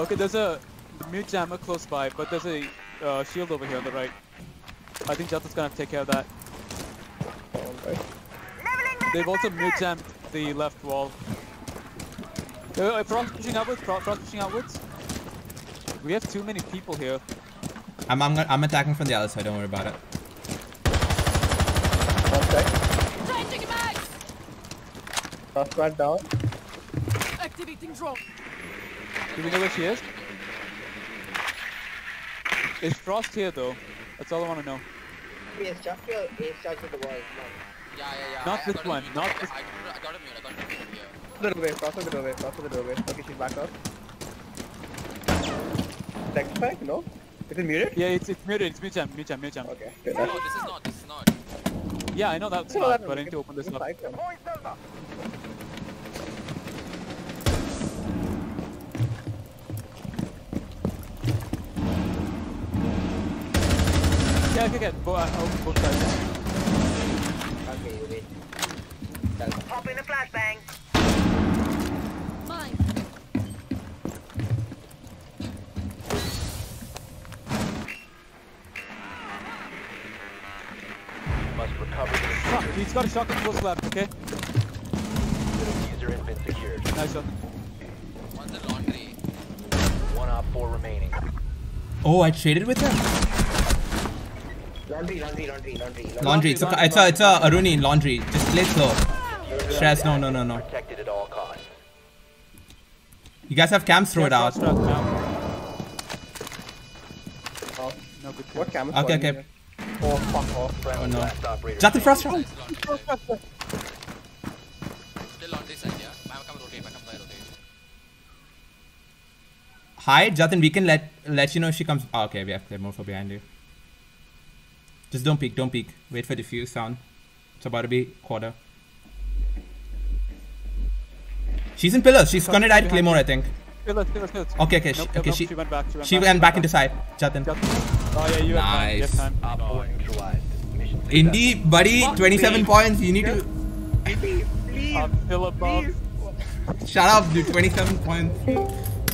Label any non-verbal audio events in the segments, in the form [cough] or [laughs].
Okay, there's a mute jammer close by, but there's a uh, shield over here on the right. I think Jatan's gonna take care of that. Alright. They've also mute jammed the left wall. Uh, uh, Frost pushing outwards, Frost, Frost pushing outwards. We have too many people here. I'm, I'm, I'm attacking from the other side, don't worry about it. One sec. Changing mags! Last squad down. Activating drone. Do we know where she is? Is Frost here though? That's all I want to know. Yes, just your ace charge with the wall. Yeah, yeah, yeah. Not I, this I one, not I, this- I, I got a mute. I got a mute over here. The doorway, cross the doorway, cross the doorway. Okay, she's back up. Text spike? No? Is it muted? Yeah, it's it's muted. It's mute jam, mute jam, mute jam. Okay, good. No, this is not. This is not. Yeah, I know that's So not, that- uh, but I need to open this it's up. Um, fine. Yeah, okay, okay. Bo- uh, both sides. Okay, you wait. Pop in a flashbang. Mine. Must recover the Fuck, he's got a shotgun close left, okay? defuser has been secured. Nice shot. One's in laundry. One op four remaining. Oh, I traded with him? Laundry, laundry, laundry, laundry. Laundry, it's a, it's a, it's a Aruni in laundry. Just play slow. Stress, no, no, no, no. Protected at all costs. You guys have cams, throw it out. Frost trap now. Oh, No good. what camera? Okay, okay. here? Oh, fuck off. Friendly Oh, no. last operator. Jatin Frost, Still laundry. Still laundry side, yeah. I'm come rotate. I'm come rotate. Hi, Jatin, we can let let you know if she comes. Oh, okay, we have Claymore for behind you. Just don't peek, don't peek. Wait for diffuse sound. It's about to be quarter. She's in pillars. She's gonna die to Claymore, I think. Pillars, pillars, pillars. Okay, okay, she- Nope, okay, nope, nope, she- she went back. She went She back. went back into side. Jatin. Oh yeah, you have time. Have Nice. time. Op four neutralized. Mission Indy, buddy, 27 points. You need to Please, Uh, fill above. shut up, dude. 27 points.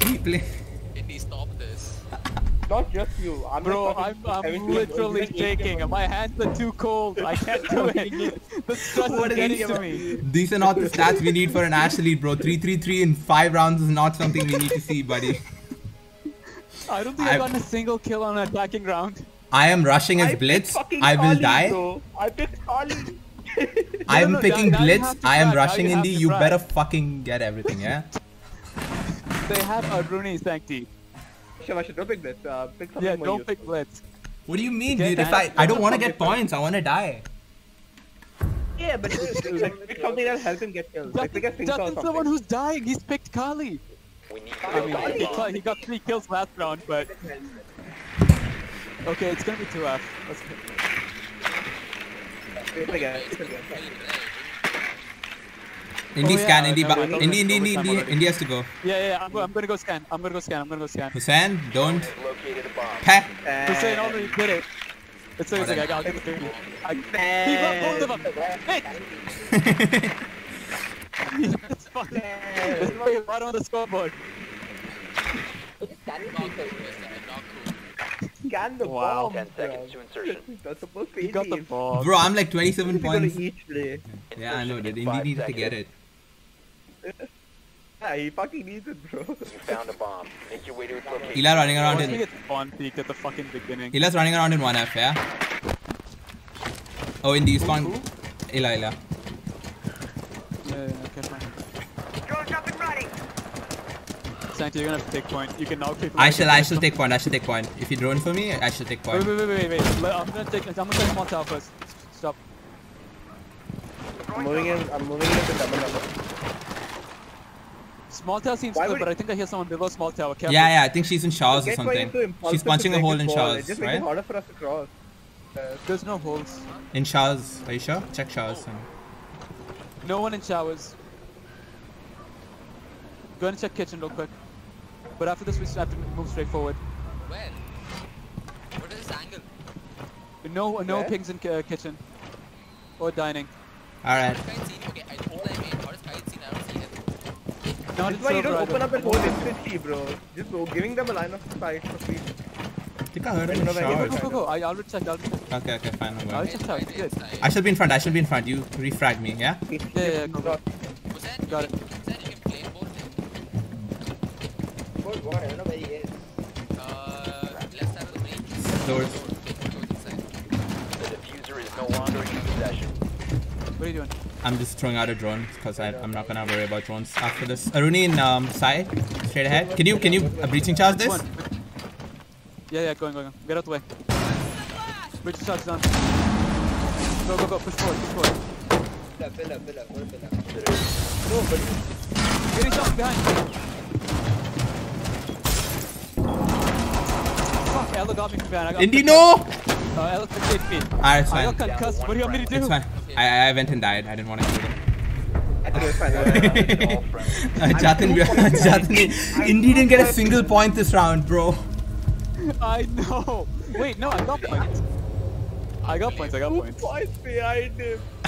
We play. Indy, stop this. not just you. I'm Bro, I'm, I'm literally shaking. My hands are too cold. I can't do [laughs] it. the stress What is getting these? to me. These are not the stats we need for an athlete, bro. 3-3-3 in five rounds is not something we need to see, buddy. I don't think I've I've- gotten a single kill on an attacking round. I am rushing as picked Blitz. I will Kali, die. Bro. I picked Kali. [laughs] I am no, picking now- now Blitz. I am brag, rushing you have Indy. You brag. better fucking get everything, yeah? [laughs] They have a Rooney Sancti. Shiva, should don't pick this. Uh, pick something Yeah, more don't useful. pick Blitz. What do you mean, dude? If. I I don't want to get points, I want to die. [laughs] Yeah, but like, pick something that'll help him get kills. Like, pick a Justin, Finka or Justin's the one who's dying. He's picked Kali. We need I mean, to he, got- he got three kills last round, but okay, it's gonna be two F. Let's Pick again, pick again. Indy Oh, yeah, scan, Indy, no, ba- no, no, Indy, no, Indy, Indy, overtime Indy, already. Indy has to go. Yeah, yeah, yeah. I'm, go- I'm gonna go scan. I'm gonna go scan. I'm gonna go scan. Hussein, don't. has located a bomb. Peh. Hussein already did it. It's like, it's like I got it. I, he got both of them. Hey! That's fucking. This is right on the scoreboard. Scan the Wow. bomb. Ten seconds to insertion. That's supposed to He be got the easy. ball. Bro, I'm like 27 points. eat. Yeah, I know, Insertion dude. in Indy needs to get it. Yeah, he fucking needs it, bro. You found a bomb. Make your way to its location. Ela running around I think in. it's spawn peaked at the fucking beginning. Ela's running around in 1F, yeah? Oh, Indy, you spawn. Ela, Ela. Yeah, yeah, okay, fine. Drone's up and running. Sancti, you're gonna have to take point. You can now keep. I shall, I shall take point. I shall take point. If you drone for me, I shall take point. wait, wait, wait, wait. Let- I'm gonna take. I'm gonna take small tower first. Stop. I'm moving in. I'm moving in to double number. Small tower seems Why good, but I think I hear someone below small tower. Careful. Yeah, yeah, I think she's in showers or something. you're so impulsive She's punching a hole in showers, It just makes it harder for us to cross. Uh, There's no holes. In showers. Are you sure? Check showers. son. No one in showers. Go and check kitchen real quick. But after this, we have to move straight forward. Where? What is this angle? No, no Where? pings in uh, kitchen or dining. Alright. Kite seen? Okay, I told I made. How does kite seen? I don't see him. Not That's why you don't silver open either. up and hold instantly, bro. Just go, giving them a line of sight for free. I think I heard him in No, the no, no, Go, go, go, go. I, I'll recheck, I'll. Okay, okay, fine. I'm I'll going. Good. I shall be in front. I shall be in front. You refrag me, yeah? Yeah, yeah, go, go. Was that? Got it. I'm just throwing out a drone because I'm not gonna worry about drones after this. Aruni in um, side, straight ahead. Can you can you uh, breaching charge this? Yeah, yeah, going, going. Get out the way. Bridge charge done. Go, go, go. Push forward, push forward. Pillar, pillar, pillar, go to pillar. No, but Getting shot behind. Fuck, Ela got me from behind. I got Indy, no! Uh, Ela took 8 feet. Alright, it's I got fine. concussed. What do you want me to do? It's fine. I, I went and died. I didn't want to kill it. okay, fine. [laughs] Uh, Jatin, Jatin, [laughs] Indy didn't get a single point this round, bro. I know. Wait, no, I got points. I got points, I got Two points. points behind him. [laughs]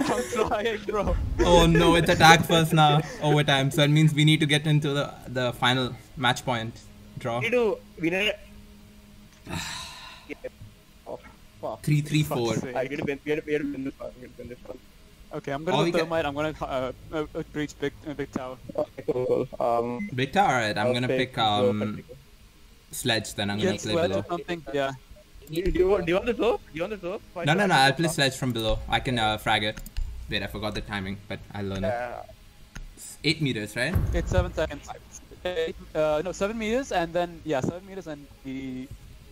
I'm trying, bro. Oh no, it's attack first now. Overtime. So it means we need to get into the the final match point draw. we do. We need. [sighs] oh, fuck. Three, three, four. Fuck's sake. I get to win. We had to win this one. We had to win this one. Okay, I'm Oh, gonna we go can- thermite. I'm gonna uh, uh, uh, breach big uh, big tower. Okay, cool, cool. Um, Big tower. Alright, I'm I'll gonna pick um sledge. Then I'm gonna Get play sledge below. something. Yeah. Do you, do you want? Do you want the slope? Do you want the slope? Why No, no, not? no. I'll play sledge from below. I can uh, frag it. Wait, I forgot the timing, but I'll learn it. Uh, Eight meters, right? It's seven seconds. Eight, uh, no, seven meters, and then yeah, seven meters, and the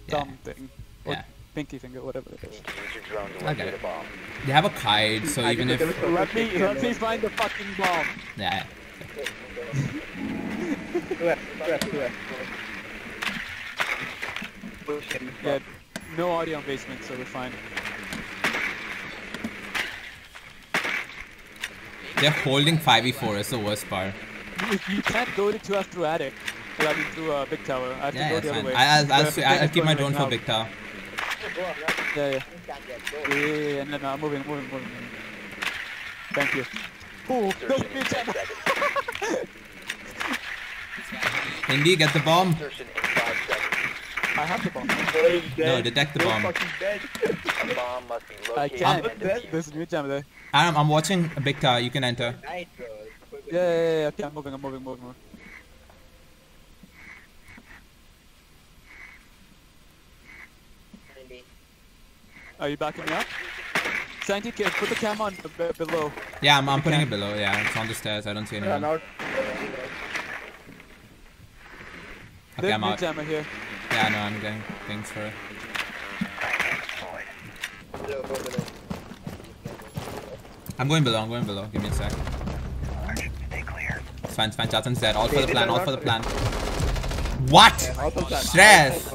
Yeah. thumb thing, or Yeah. Pinky finger, whatever it You is. need to use your drone to I get locate a it. They have a kite, so I even if it, there was Let me let me find the fucking bomb. yeah, two F, two F, two F. Bullshit. Yeah, no audio on basement, so we're fine. they're holding 5v4 is the worst part. You, you can't go to 2F through attic. Well, I mean through uh, big tower. I have Yeah, to go yeah, the other fine. way. I, I'll, I'll, the I'll, keep my drone right for now. big tower. Go up, right? Yeah, yeah. You can't get, go. Yeah, yeah, yeah, no, no, I'm moving, moving, moving. Thank you. Ooh, no, Insertion in bitch, 10. Indy, get the bomb. Insertion in 5 seconds. I have the bomb. No, detect the bomb. fucking bomb must be I can't. and defused. There's a new jam there. I'm, I'm watching a big tower. You can enter. Yeah, yeah, yeah, yeah. Okay, I'm moving, I'm moving, moving, moving. Are you backing me up? Santi, can put the cam on uh, b- below. Yeah, I'm, I'm putting it below. Yeah, it's on the stairs. I don't see Yeah, anyone. now Okay, There's I'm out. jammer here. Yeah, no, I'm getting things for it. Below, go below. I'm going below. I'm going below. Give me a sec. It's fine, it's fine. Jatan's dead. All for the plan. All for the plan. What? also. Stress.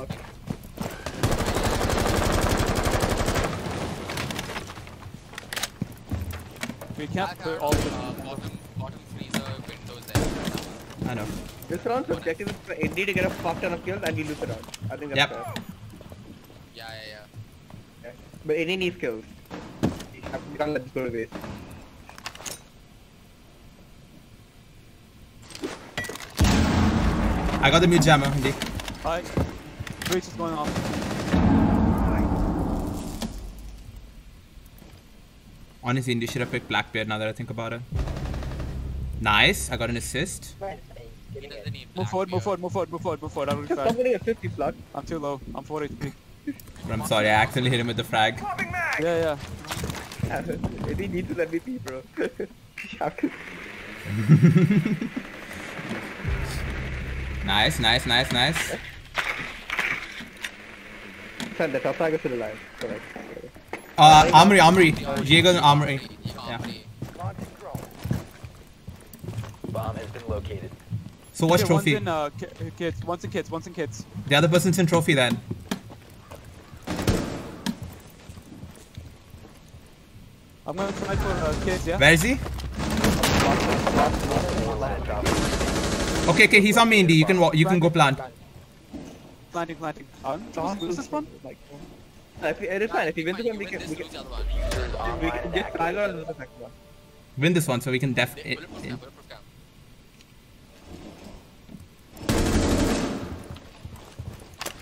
Can't put all of uh, bottom, bottom freezer windows there. I know. This round's objective is for Indy to get a fuck ton of kills and we lose the round. I think that's Yep. fair. Yeah, yeah, yeah. But Indy needs kills. We can't let this go to waste. I got the mute jammer, Indy. Alright. Breach is going off. Honestly, Indy should have picked Blackbeard now that I think about it. Nice. I got an assist. Fine, fine. He Getting it. doesn't need Move forward, move forward, move forward, move forward, move forward. I will Just frag. somebody a 50 plug. I'm too low. I'm 4 HP. But I'm sorry, I accidentally hit him with the frag. Yeah, yeah. [laughs] Indy needs his MVP, bro. Shuck. [laughs] Nice, nice, nice, nice. Son, the top flag is still alive. Correct. Uh, Armory, Armory. Jaeger Armory. Yeah. Yeah. Bomb has been located. So what's Okay, one's trophy? in uh, kids, one's in kids, one's in kids. The other person's in trophy then. I'm gonna try for uh, kids, yeah? Where is he? Okay, okay, he's on me, Indy. You can wa- you can go plant. Planting, planting. Um, just lose this one? Like, uh, if it is fine. If we win this one, we can, we can, lose the other one. Defuser is we can and just active. tag on the second one. Win this one so we can def. They- i- Bulletproof i- cam, bulletproof cam.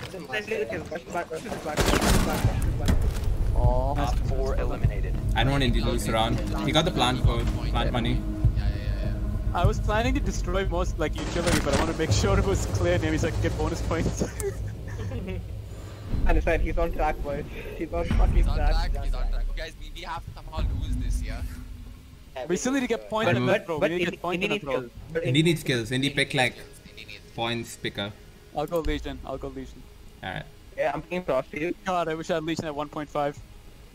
It's a Let's master. do the kill. Push back, push back, push back, push back, push back. All Op 4 eliminated. I don't want Indy to lose round. He got the plant for plant money. Yeah, yeah, yeah, yeah. I was planning to destroy most like each utility, but I want to make sure it was clear maybe so I could get bonus points. [laughs] And it's he's on track, boys. He's on fucking He's on track. track, he's on track. Guys, we, we have to somehow lose this, yeah? Yeah, we still need to get point But, in but, the bro. but We need to Indy get point Indy in the needs bro. kills. But Indy needs kills. Indy pick like points picker. I'll go Lesion. I'll go Lesion. Alright. Yeah, I'm picking Frost for you. God, I wish I had Lesion at 1.5.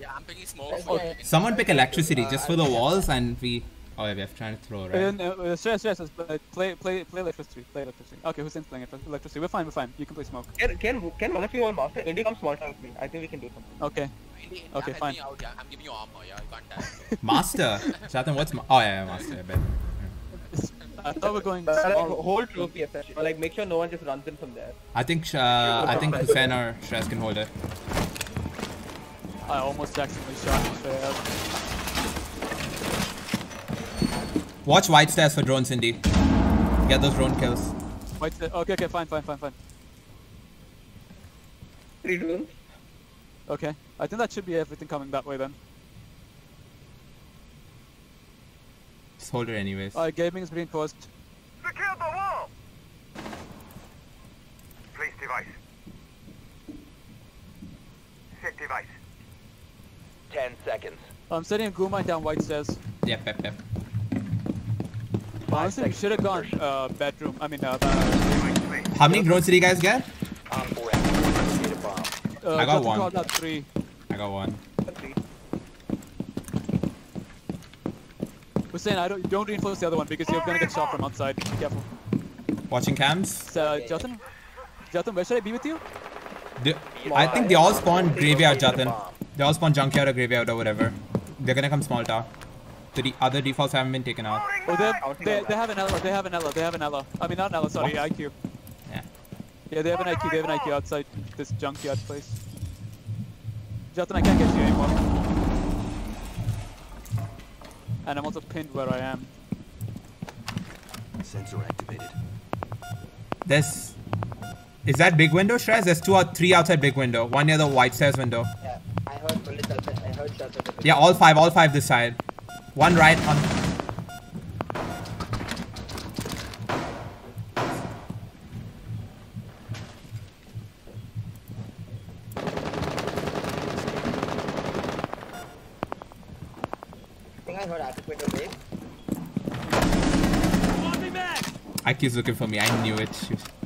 Yeah, I'm picking smoke. That's for why- Indy. Someone pick electricity just for the walls and we. Oh yeah, we have trying to throw right. And, uh, stress, stress, uh, play, play, play electricity. Play electricity. Okay, Hussein's playing it- electricity. We're fine, we're fine. You can play smoke. Can, can, can one of you all master? Indy come small tank with me. I think we can do something. Okay. Indy, Indy, Okay, help fine. me out, yeah. I'm giving you armor, yeah. You can't die. Master. Jonathan, what's ma- oh yeah, yeah, master. I bet. I thought we're going But, like, small. hold trophy essentially. But, like make sure no one just runs in from there. I think uh, I think Hussein or Shrez can hold it. I almost accidentally shot him straight out. Watch white stairs for drones, Indy. Get those drone kills. White stairs. okay, okay, fine, fine, fine, fine. Three drones. Okay. I think that should be everything coming that way then. Just hold it anyways. Alright, gaming is reinforced. Secure the wall! Place device. Set device. 10 seconds. I'm setting a Gu mine down white stairs. Yep, yep, yep. Honestly, we seconds should have gone uh, bedroom. I mean, uh, How many drones did you guys get? Op 4 has located a bomb. uh, I got Jonathan one. called three. I got one. Three. We're saying I don't don't reinforce the other one because you're gonna get shot from outside. Be careful. Watching cams. So, Jotun, Jotun, where should I be with you? They- I think they all spawn graveyard, Located a Jatin. They all spawn junkyard or graveyard or whatever. They're gonna come small tower. The other defaults haven't been taken out. Oh, they Counting they, they have an Ela. They have an Ela. They have an Ela. I mean, not an Ela. Sorry, What? IQ. Yeah. Yeah, they have an IQ. They have an IQ outside this junkyard place. Jotun, I can't get you anymore. And I'm also pinned where I am. Sensor activated. This. Is that big window, Shrez? There's two or three outside big window. One near the white stairs window. Yeah, I heard bullets outside. I heard shots outside. Yeah, all five, all five this side. One right on. I think I heard attic window break. IQ's looking for me. I knew it.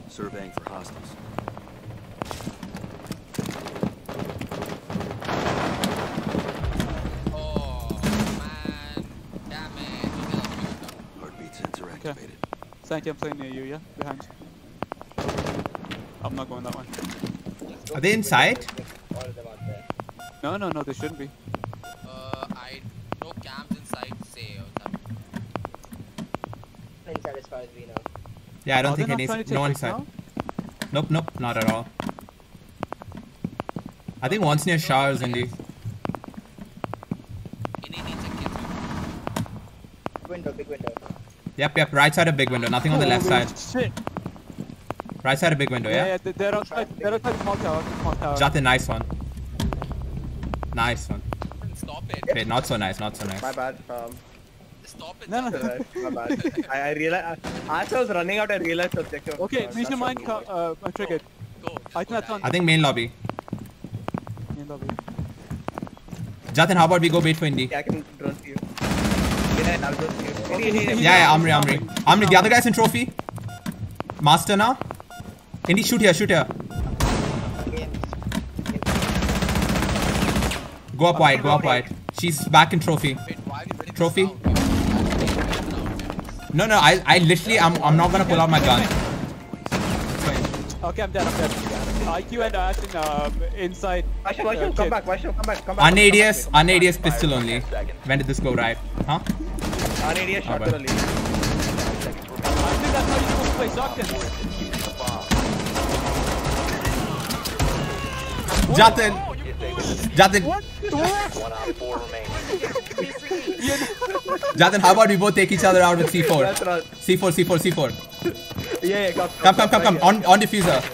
Surveying for hostiles. Sanky, I'm playing near you, yeah? Behind. I'm not going that way. Are they inside? All of them out there. No, no, no, they shouldn't be. Uh, I no cams inside. Say or something. Inside as far as we know. Yeah, I don't Are think they any. not trying to No take one inside. now? Nope, nope, not at all. I think one's near showers, Indy. Indy needs a kill. Window, big window. Yep, yep. Right side of big window. Nothing on the left side. Shit. Right side of big window. Yeah, Yeah. yeah, they- they're outside, they're outside small tower, small tower. Jatin, nice one. Nice one. Stop it. Wait, not so nice. Not so nice. My bad. Um, Stop it. No, no. My bad. I, I realized as I was running out, I realized objective. Okay, uh, mission that's mine what co- uh, triggered. Go. just I think that's die. on- I think main lobby. In lobby. Jatin, how about we go wait for Indy? Yeah, I can drone to you. Yeah, I'll drone to you. Okay, Indy, he's- Indy, Yeah, yeah, Amri, Amri. Amri, the other guy's in trophy. Master now. Indy, shoot here, shoot here. Go up wide, go up wide. She's back in trophy. Wait, why are we winning Trophy? this round? We are winning this round. No, no, I, I literally, I'm, I'm not gonna pull out my gun. Okay, I'm dead, I'm dead. IQ and Ashton uh, inside. Vaishnav, uh, come back, Vaishnav, come back, come back. Un-ADS, come back, un-ADS pistol only. When did this go right? Huh? Un-ADS ah, shot bad. only. I think that's how you're supposed to play shotgun. Jatin! Disabled. Jatin! One op 4 remaining. Jathan, how about we both take each other out with C4? C4, C4, C4. Yeah, yeah, come, Come, come, come, come. On, on defuser. here.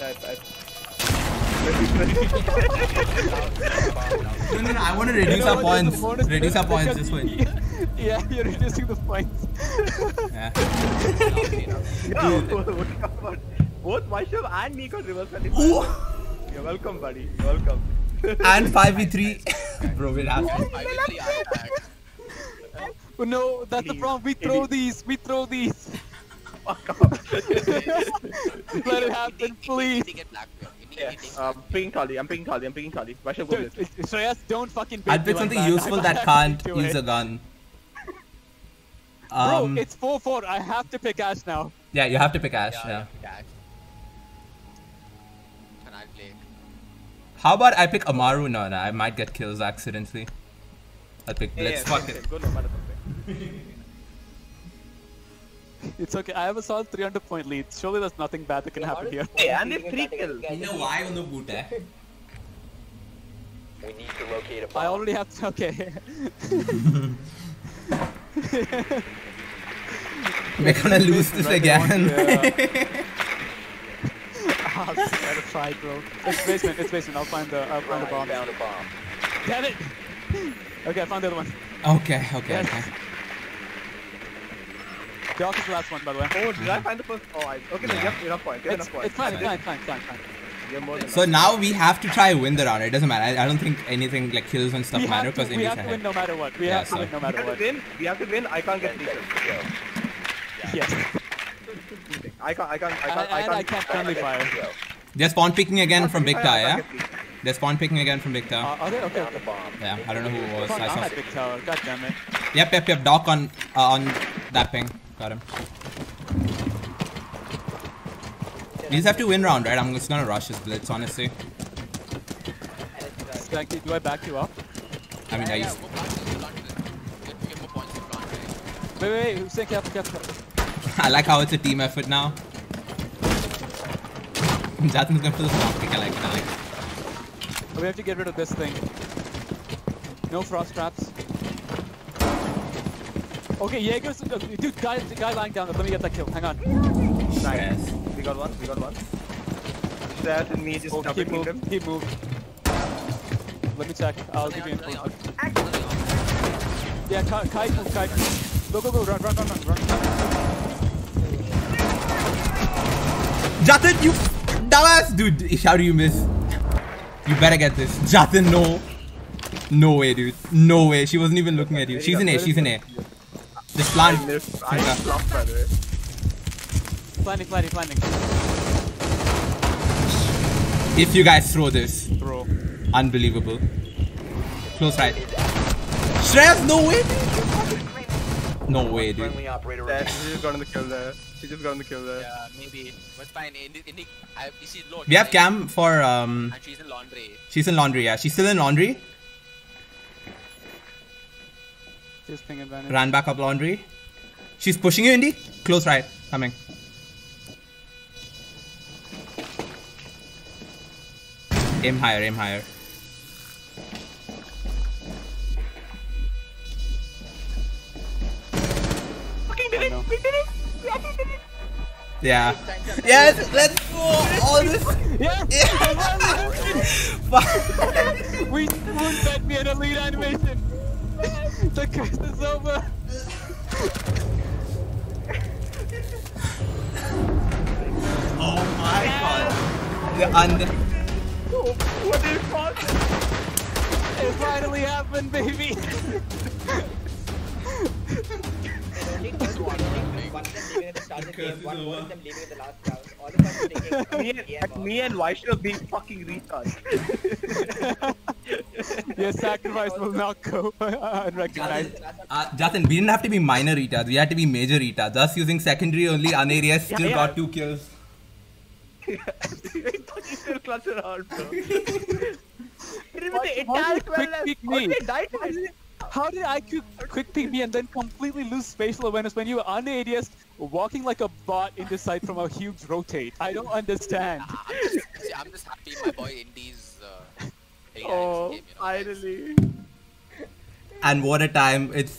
Right, right. No, no, no. I want to reduce our points. Reduce our points this way. [laughs] Yeah, you're reducing the points. Yeah. [laughs] Yo, come on. Both Vaishnav and me got reverse Ooh. You're welcome, buddy. You're welcome. And [laughs] 5v3. Bro, we'll have to. I literally attacked. Oh, no, that's the problem. We throw these. We throw these. Fuck off. [laughs] Let it happen, please. Eating it black bear. Eating, yeah. Um, picking Tali. I'm picking Tali. I'm picking Tali. Vaishnav, go Dude, this. Shreyas, don't fucking bait I'll me pick like something that. useful [laughs] that can't use a gun. Bro, Um, it's 4-4. I have to pick Ash now. yeah, you have to pick Ash. Yeah, Yeah. Catch. And I'll play. How about I pick Amaru? No, no, I might get kills accidentally. I'll pick Yeah, Blitz. yeah, Fuck okay, it. [laughs] It's okay. I have a solid 300 point lead. Surely there's nothing bad that can happen here. Hey, and if three kills. why on the boot eh? We need to locate a I bomb. I already have to. [laughs] Okay. We're gonna [laughs] lose this again. yeah. I'll try to try, bro. It's basement. It's basement. I'll find the. I'll find the bomb. Found a bomb. Damn it! Okay, I found the other one. okay, okay, Yes. okay. Doc is the last one, by the way. Oh, did I find the first? Oh, I. Okay, then you have enough points. It's, enough points. it's fine, fine, fine, fine, fine. You're more than So enough. now we have to try win the round. It doesn't matter. I, I don't think anything like kills and stuff We matter have to, because we have to win no matter what. We Yeah, have to win no We matter have what. to win. We have to win. I can't get Ten three seconds kills. to go. Yes. I can't. I can't. I can't. And I can't. can't friendly fire. Go. They're spawn picking again from Big I Tower, yeah? They're spawn picking again from Big Uh, Tower. are they? Okay, okay. Yeah, I don't know who it was. Fuck, I I'm saw. at big tower. God damn it. Yep, yep, yep. Doc on uh, on that ping. Got him. We just have to win round, right? I'm just gonna rush his blitz, honestly. Do I back you up? I mean, I used. go plant it, plant it. Get, get more points to plant it. Wait, wait, wait. Hussein, careful, careful. [laughs] I like how it's a team effort now. Jatin's going for the pick. I like it. I like it. We have to get rid of this thing. No frost traps. Okay, Jaeger's. Uh, dude, guy, guy lying down. Let me get that kill. Hang on. Nice. Yes. We got one. We got one. That and me just Oh, double keep kill moved. him. Keep moved. Let me check. I'll give you info. Yeah, Kai, Kai, move, Kai. Go, go, go. Run, run, run, run, run. Jatin, you dumbass! Dude, how do you miss? You better get this. Jatin, no. No way, dude. No way. She wasn't even looking at you. She's in A. She's in A. Just I plant. missed. I Okay. flopped by the way. Planning, planning, planning. If you guys throw this, Bro. unbelievable. Close right. Shreyas, no way. No way, dude. Friendly operator she just got on the kill there. She just got on the kill there. Yeah, maybe. But fine. In, in, in, I, she's low. We have? Cam for um. And she's in laundry. She's in laundry. Yeah, she's still in laundry. Just ping advantage. Ran back up laundry. She's pushing you, Indy. Close right. Coming. Aim higher. Aim higher. Fucking did it! no. We did it! We actually did it! Yeah. Yes. Let's go. All this. Yeah! [laughs] [laughs] Fuck. we won't bet me an elite animation! The curse is over! Oh my god. The under. What is fuck? It finally happened, baby! One of them leaving at the start of the game, one more of them leaving at the last round. All of us taking Me and, game me and Vaishnav being fucking retards. [laughs] Your sacrifice will not go [laughs] unrecognized. Uh, Jatin, we didn't have to be minor retards. We had to be major retards. Us using secondary only, Anarias still yeah. got two kills. fucking still clutch around, bro. [laughs] It the entire did quick peek How me? did they die How did, how IQ quick peek me and then completely lose spatial awareness when you were un-ADS walking like a bot in the sight from a huge rotate? I don't understand. [laughs] I'm just, I'm just happy my boy Indy's uh, playing Oh, game, you know, guys. finally. [laughs] and what a time it's